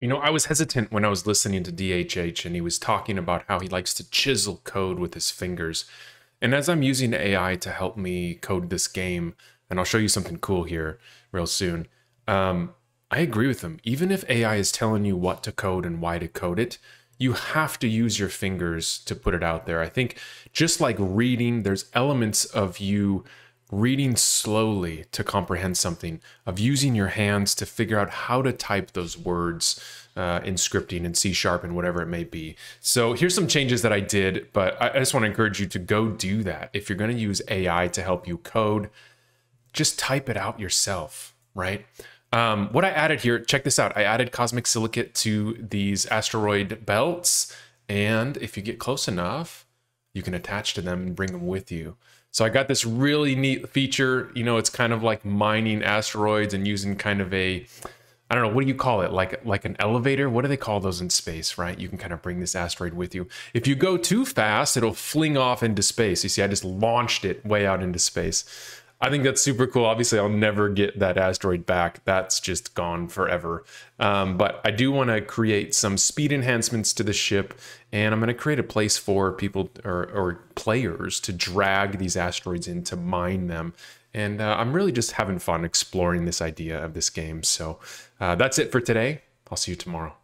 You know, I was hesitant when I was listening to DHH and he was talking about how he likes to chisel code with his fingers. And as I'm using AI to help me code this game, and I'll show you something cool here real soon, um, I agree with him. Even if AI is telling you what to code and why to code it, you have to use your fingers to put it out there. I think just like reading, there's elements of you reading slowly to comprehend something, of using your hands to figure out how to type those words uh, in scripting and C sharp and whatever it may be. So here's some changes that I did, but I, just want to encourage you to go do that. If you're going to use AI to help you code, just type it out yourself, right? Um, what I added here, check this out. I added cosmic silicate to these asteroid belts. And if you get close enough, you can attach to them and bring them with you. So I got this really neat feature. You know, it's kind of like mining asteroids and using kind of a, I don't know, what do you call it? Like like an elevator? What do they call those in space, right? You can kind of bring this asteroid with you. If you go too fast, it'll fling off into space. You see, I just launched it way out into space. I think that's super cool. Obviously, I'll never get that asteroid back. That's just gone forever. Um, but I do want to create some speed enhancements to the ship, and I'm going to create a place for people or, or players to drag these asteroids in to mine them. And uh, I'm really just having fun exploring this idea of this game. So uh, that's it for today. I'll see you tomorrow.